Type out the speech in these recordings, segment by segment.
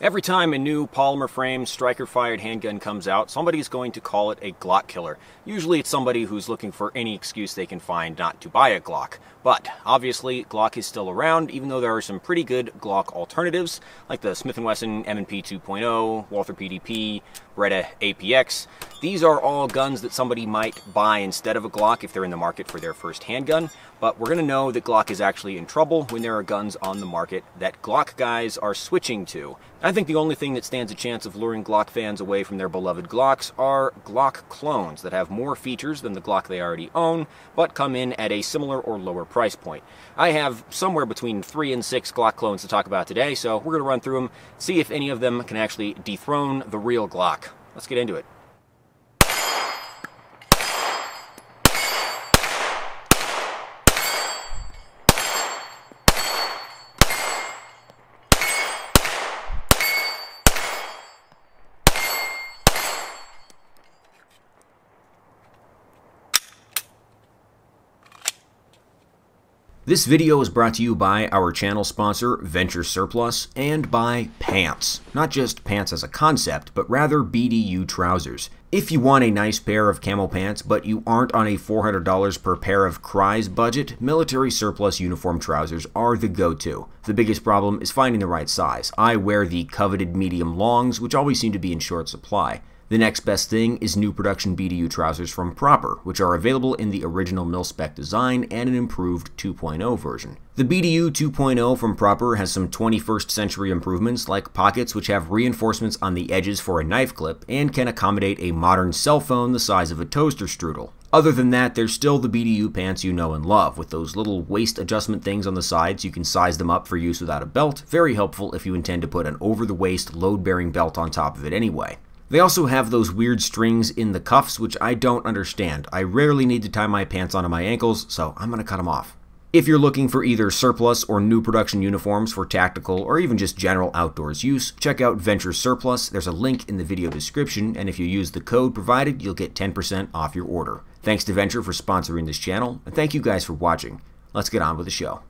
Every time a new polymer frame striker fired handgun comes out, somebody's going to call it a Glock killer. Usually it's somebody who's looking for any excuse they can find not to buy a Glock. But obviously Glock is still around, even though there are some pretty good Glock alternatives, like the Smith & Wesson M&P 2.0, Walther PDP, Beretta APX. These are all guns that somebody might buy instead of a Glock if they're in the market for their first handgun, but we're going to know that Glock is actually in trouble when there are guns on the market that Glock guys are switching to. I think the only thing that stands a chance of luring Glock fans away from their beloved Glocks are Glock clones that have more features than the Glock they already own, but come in at a similar or lower price point. I have somewhere between three and six Glock clones to talk about today, so we're going to run through them, see if any of them can actually dethrone the real Glock. Let's get into it. This video is brought to you by our channel sponsor, Venture Surplus, and by pants. Not just pants as a concept, but rather BDU trousers. If you want a nice pair of camo pants, but you aren't on a $400 per pair of Cryes budget, military surplus uniform trousers are the go-to. The biggest problem is finding the right size. I wear the coveted medium longs, which always seem to be in short supply. The next best thing is new production BDU trousers from Propper, which are available in the original mil-spec design and an improved 2.0 version. The BDU 2.0 from Propper has some 21st century improvements like pockets which have reinforcements on the edges for a knife clip and can accommodate a modern cell phone the size of a toaster strudel. Other than that, there's still the BDU pants you know and love, with those little waist adjustment things on the sides. You can size them up for use without a belt. Very helpful if you intend to put an over-the-waist load-bearing belt on top of it anyway. They also have those weird strings in the cuffs, which I don't understand. I rarely need to tie my pants onto my ankles, so I'm going to cut them off. If you're looking for either surplus or new production uniforms for tactical or even just general outdoors use, check out Venture Surplus. There's a link in the video description, and if you use the code provided, you'll get 10% off your order. Thanks to Venture for sponsoring this channel, and thank you guys for watching. Let's get on with the show.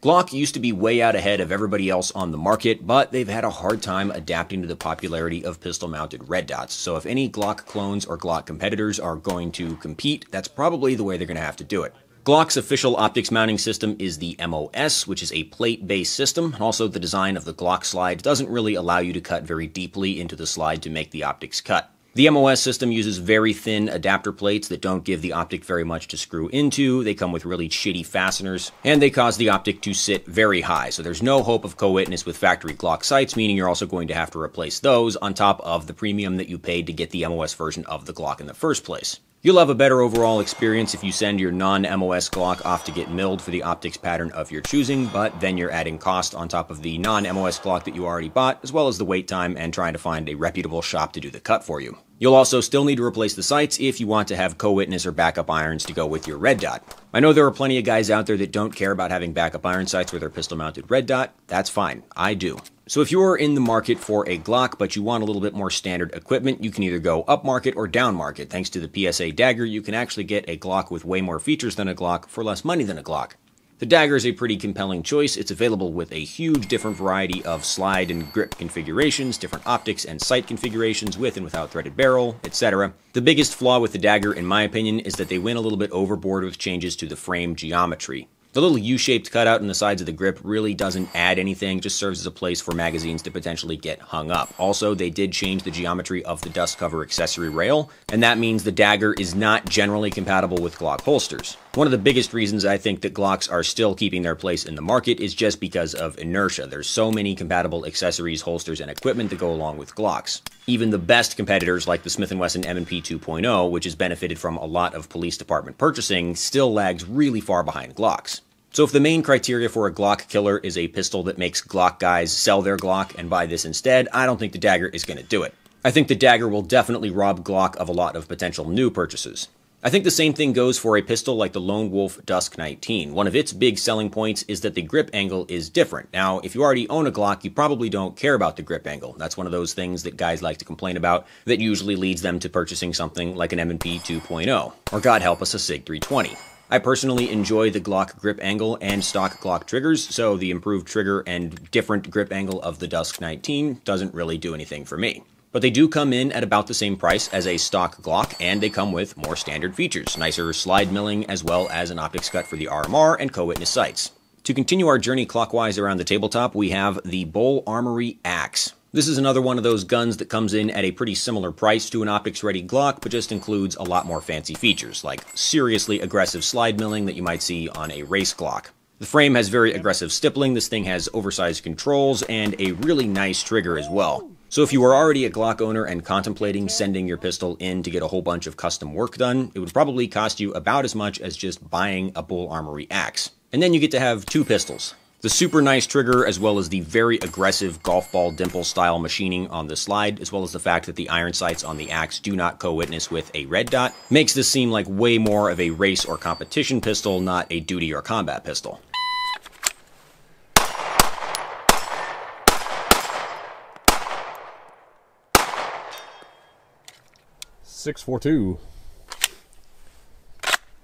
Glock used to be way out ahead of everybody else on the market, but they've had a hard time adapting to the popularity of pistol-mounted red dots. So if any Glock clones or Glock competitors are going to compete, that's probably the way they're going to have to do it. Glock's official optics mounting system is the MOS, which is a plate-based system, and also the design of the Glock slide doesn't really allow you to cut very deeply into the slide to make the optics cut. The MOS system uses very thin adapter plates that don't give the optic very much to screw into. They come with really shitty fasteners, and they cause the optic to sit very high. So there's no hope of co-witness with factory Glock sights, meaning you're also going to have to replace those on top of the premium that you paid to get the MOS version of the Glock in the first place. You'll have a better overall experience if you send your non-MOS Glock off to get milled for the optics pattern of your choosing, but then you're adding cost on top of the non-MOS Glock that you already bought, as well as the wait time and trying to find a reputable shop to do the cut for you. You'll also still need to replace the sights if you want to have co-witness or backup irons to go with your red dot. I know there are plenty of guys out there that don't care about having backup iron sights with their pistol-mounted red dot. That's fine. I do. So if you're in the market for a Glock, but you want a little bit more standard equipment, you can either go up market or down market. Thanks to the PSA Dagger, you can actually get a Glock with way more features than a Glock for less money than a Glock. The dagger is a pretty compelling choice. It's available with a huge different variety of slide and grip configurations, different optics and sight configurations with and without threaded barrel, etc. The biggest flaw with the dagger, in my opinion, is that they went a little bit overboard with changes to the frame geometry. The little U-shaped cutout in the sides of the grip really doesn't add anything, just serves as a place for magazines to potentially get hung up. Also, they did change the geometry of the dust cover accessory rail, and that means the dagger is not generally compatible with Glock holsters. One of the biggest reasons I think that Glocks are still keeping their place in the market is just because of inertia. There's so many compatible accessories, holsters, and equipment that go along with Glocks. Even the best competitors like the Smith & Wesson M&P 2.0, which has benefited from a lot of police department purchasing, still lags really far behind Glocks. So if the main criteria for a Glock killer is a pistol that makes Glock guys sell their Glock and buy this instead, I don't think the Dagger is going to do it. I think the Dagger will definitely rob Glock of a lot of potential new purchases. I think the same thing goes for a pistol like the Lone Wolf Dusk 19. One of its big selling points is that the grip angle is different. Now, if you already own a Glock, you probably don't care about the grip angle. That's one of those things that guys like to complain about that usually leads them to purchasing something like an M&P 2.0, or God help us, a SIG 320. I personally enjoy the Glock grip angle and stock Glock triggers, so the improved trigger and different grip angle of the Dusk 19 doesn't really do anything for me. But they do come in at about the same price as a stock Glock, and they come with more standard features, nicer slide milling, as well as an optics cut for the RMR and co-witness sights. To continue our journey clockwise around the tabletop, we have the Bul Armory Axe. This is another one of those guns that comes in at a pretty similar price to an optics-ready Glock, but just includes a lot more fancy features, like seriously aggressive slide milling that you might see on a race Glock. The frame has very aggressive stippling, this thing has oversized controls, and a really nice trigger as well. So if you are already a Glock owner and contemplating sending your pistol in to get a whole bunch of custom work done, it would probably cost you about as much as just buying a Bul Armory axe. And then you get to have two pistols. The super nice trigger, as well as the very aggressive golf ball dimple style machining on the slide, as well as the fact that the iron sights on the axe do not co-witness with a red dot, makes this seem like way more of a race or competition pistol, not a duty or combat pistol. Six four two.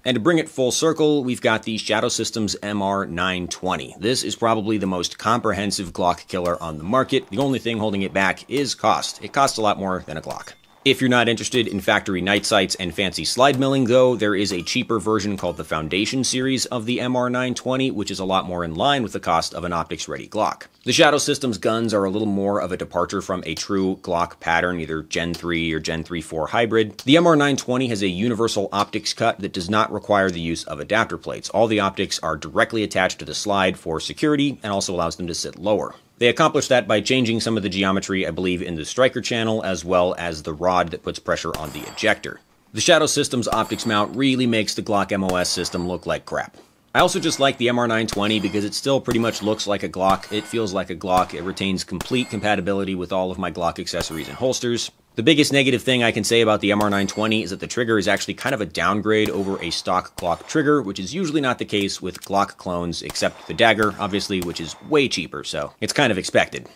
And to bring it full circle, we've got the Shadow Systems MR920. This is probably the most comprehensive Glock killer on the market. The only thing holding it back is cost. It costs a lot more than a Glock. If you're not interested in factory night sights and fancy slide milling, though, there is a cheaper version called the Foundation series of the MR920, which is a lot more in line with the cost of an optics ready Glock. The Shadow Systems guns are a little more of a departure from a true Glock pattern, either Gen 3 or Gen 3 4 hybrid. The MR920 has a universal optics cut that does not require the use of adapter plates. All the optics are directly attached to the slide for security and also allows them to sit lower. They accomplish that by changing some of the geometry, I believe, in the striker channel, as well as the rod that puts pressure on the ejector. The Shadow Systems optics mount really makes the Glock MOS system look like crap. I also just like the MR920 because it still pretty much looks like a Glock, it feels like a Glock, it retains complete compatibility with all of my Glock accessories and holsters. The biggest negative thing I can say about the MR920 is that the trigger is actually kind of a downgrade over a stock Glock trigger, which is usually not the case with Glock clones, except the dagger, obviously, which is way cheaper, so it's kind of expected.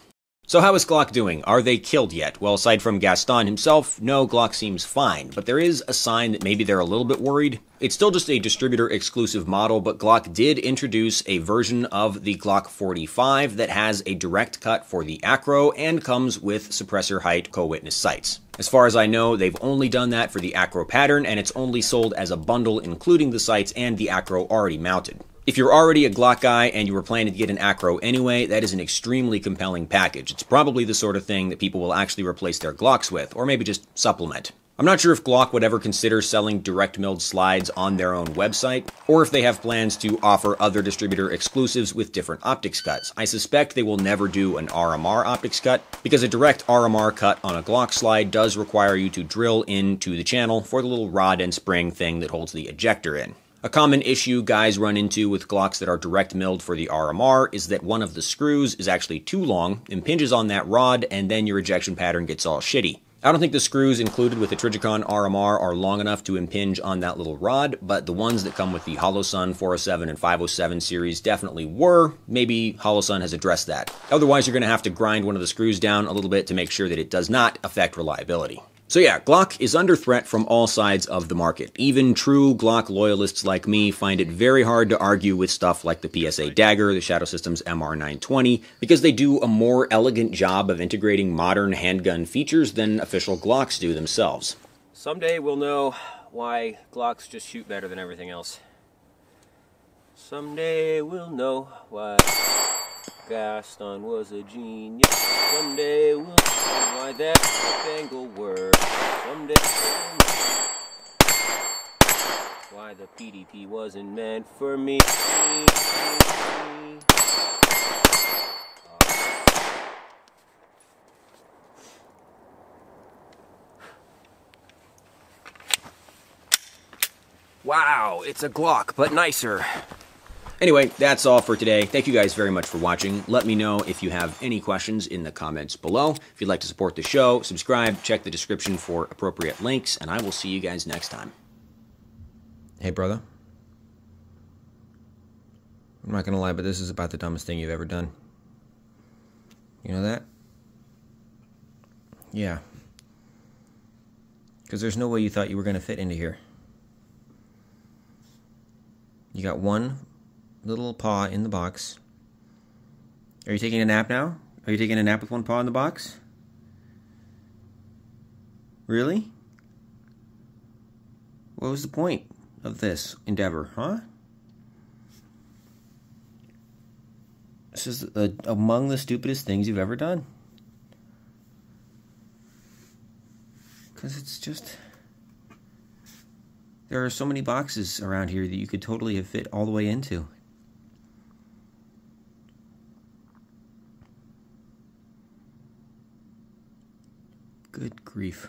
So how is Glock doing? Are they killed yet? Well, aside from Gaston himself, no, Glock seems fine, but there is a sign that maybe they're a little bit worried. It's still just a distributor exclusive model, but Glock did introduce a version of the Glock 45 that has a direct cut for the acro and comes with suppressor height co-witness sights. As far as I know, they've only done that for the acro pattern, and it's only sold as a bundle including the sights and the acro already mounted. If you're already a Glock guy and you were planning to get an Acro anyway, that is an extremely compelling package. It's probably the sort of thing that people will actually replace their Glocks with, or maybe just supplement. I'm not sure if Glock would ever consider selling direct milled slides on their own website, or if they have plans to offer other distributor exclusives with different optics cuts. I suspect they will never do an RMR optics cut, because a direct RMR cut on a Glock slide does require you to drill into the channel for the little rod and spring thing that holds the ejector in. A common issue guys run into with Glocks that are direct milled for the RMR is that one of the screws is actually too long, impinges on that rod, and then your ejection pattern gets all shitty. I don't think the screws included with the Trijicon RMR are long enough to impinge on that little rod, but the ones that come with the Holosun 407 and 507 series definitely were. Maybe Holosun has addressed that. Otherwise, you're going to have to grind one of the screws down a little bit to make sure that it does not affect reliability. So yeah, Glock is under threat from all sides of the market. Even true Glock loyalists like me find it very hard to argue with stuff like the PSA Dagger, the Shadow Systems MR920, because they do a more elegant job of integrating modern handgun features than official Glocks do themselves. Someday we'll know why Glocks just shoot better than everything else. Someday we'll know why Gaston was a genius. Someday we'll why that angle works. Someday why the PDP wasn't meant for me. Wow, it's a Glock, but nicer. Anyway, that's all for today. Thank you guys very much for watching. Let me know if you have any questions in the comments below. If you'd like to support the show, subscribe, check the description for appropriate links, and I will see you guys next time. Hey, brother. I'm not gonna lie, but this is about the dumbest thing you've ever done. You know that? Yeah. Because there's no way you thought you were gonna fit into here. You got one little paw in the box. Are you taking a nap now? Are you taking a nap with one paw in the box? Really? What was the point of this endeavor, huh? This is a, among the stupidest things you've ever done. Because it's just. There are so many boxes around here that you could totally have fit all the way into. Good grief.